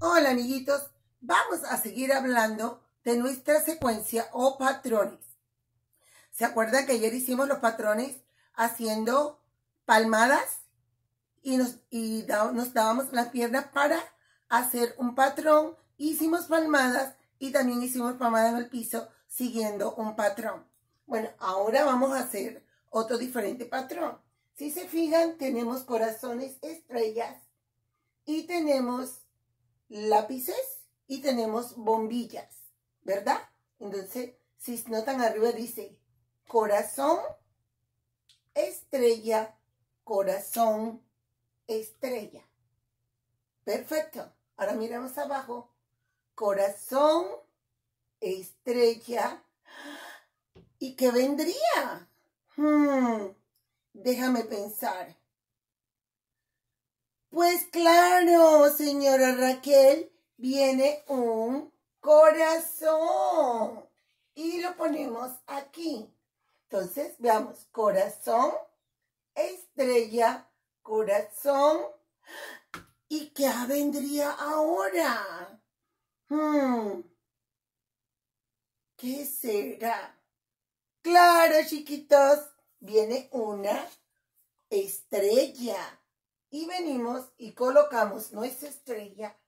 Hola amiguitos, vamos a seguir hablando de nuestra secuencia o patrones. ¿Se acuerdan que ayer hicimos los patrones haciendo palmadas y nos, y nos dábamos las piernas para hacer un patrón? Hicimos palmadas y también hicimos palmadas en el piso siguiendo un patrón. Bueno, ahora vamos a hacer otro diferente patrón. Si se fijan, tenemos corazones estrellas y tenemos lápices y tenemos bombillas, ¿verdad? Entonces, si notan arriba dice corazón, estrella, corazón, estrella. Perfecto. Ahora miramos abajo. Corazón, estrella. ¿Y qué vendría? Hmm, déjame pensar. Pues claro, señora Raquel, viene un corazón. Y lo ponemos aquí. Entonces, veamos, corazón, estrella, corazón. ¿Y qué vendría ahora? Hmm. ¿Qué será? Claro, chiquitos, viene una estrella y venimos y colocamos nuestra estrella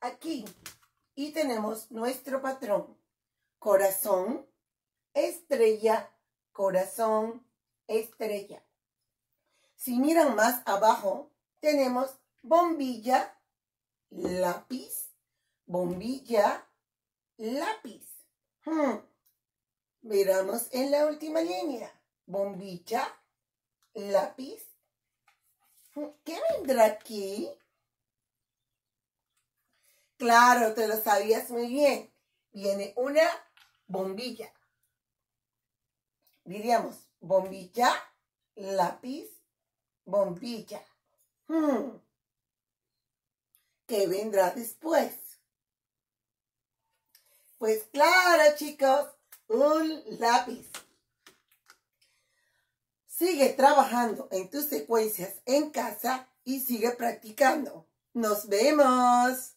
aquí y tenemos nuestro patrón. Corazón, estrella, corazón, estrella. Si miran más abajo, tenemos bombilla, lápiz, bombilla, lápiz. Hmm. Miramos en la última línea. Bombilla, lápiz, ¿Qué vendrá aquí? Claro, te lo sabías muy bien. Viene una bombilla. Diríamos, bombilla, lápiz, bombilla. Hmm. ¿Qué vendrá después? Pues claro, chicos, un lápiz. Sigue trabajando en tus secuencias en casa y sigue practicando. Nos vemos.